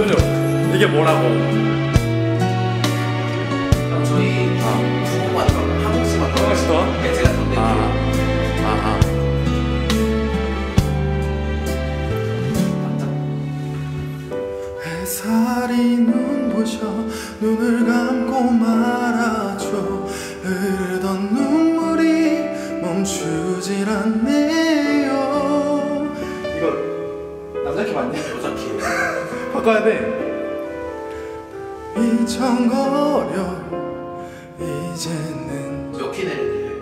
표정. 이게 뭐라고? 저희 부모만 한 곡씩만 더. 하나씩 더? 네, 제가 더 낼게요. 아, 아. 햇살이 눈부셔 눈을 감고 말아줘 흐르던 눈물이 멈추질 않네요 이거 남자키 맞냐? 여자 키. 바꿔야 돼. 이청거려 이제는 몇 키 내는데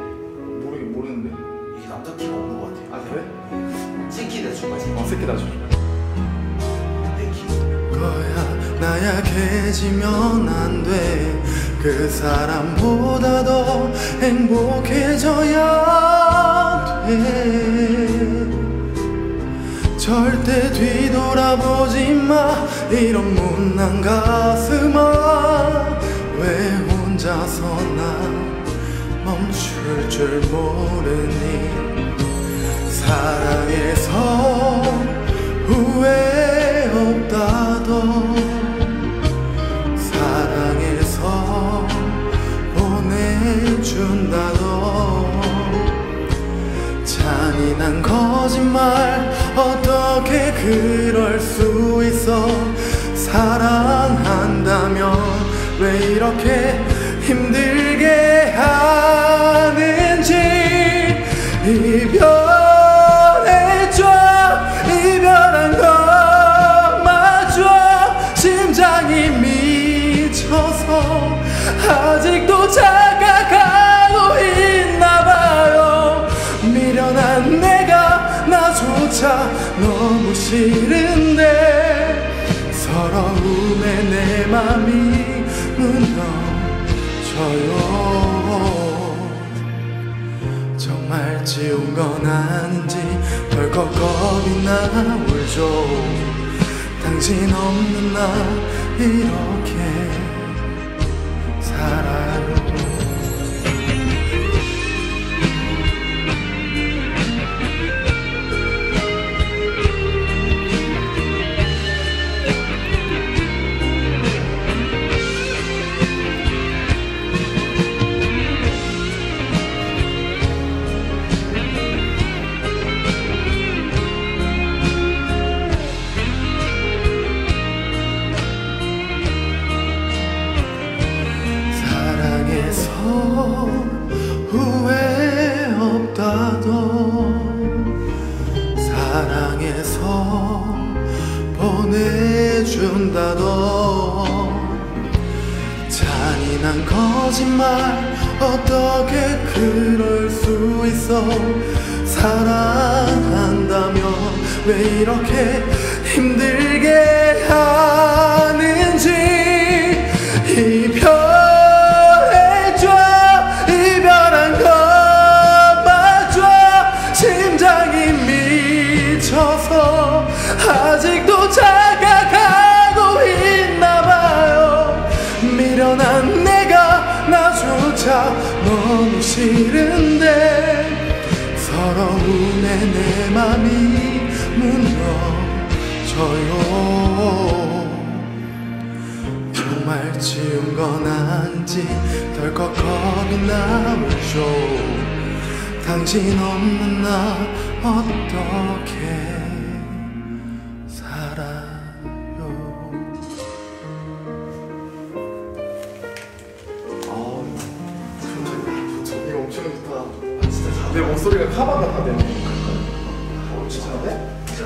모르 모르는데. 이게 남자 키가 없는 것 같아요. 아 그래? 세키 내줄 거지. 어 새끼 키. 거야 나약해지면 안돼그 사람보다 더 행복해져야 돼 절대 뒤돌아보지 마. 이런 못난 가슴아. 왜 혼자서 나 멈출 줄 모르니? 사랑해서 후회 없다던 사랑해서 보내준다던 잔인한 거짓말 어떻게 그럴 수 있어 사랑한다면 왜 이렇게 힘들게 하는지 이별해줘 이별한 것마저 심장이 미쳐서 아직도 착각하 너무 싫은데 서러움에 내 맘이 무너져요. 정말 지운 건 아닌지 덜컥 겁이 나 울죠. 당신 없는 나 이렇게 살아요 후회 없다던 사랑해서 보내준다던 잔인한 거짓말 어떻게 그럴 수 있어? 사랑한다면 왜 이렇게 힘들게 하 너무 싫은데 서러움에 내 맘이 무너져요. 정말 지운 건 아닌지 덜컥 겁이 나오죠 당신 없는 나 어떻게 내 목소리가 카바가 다 되네. 어, 진짜 돼? 진짜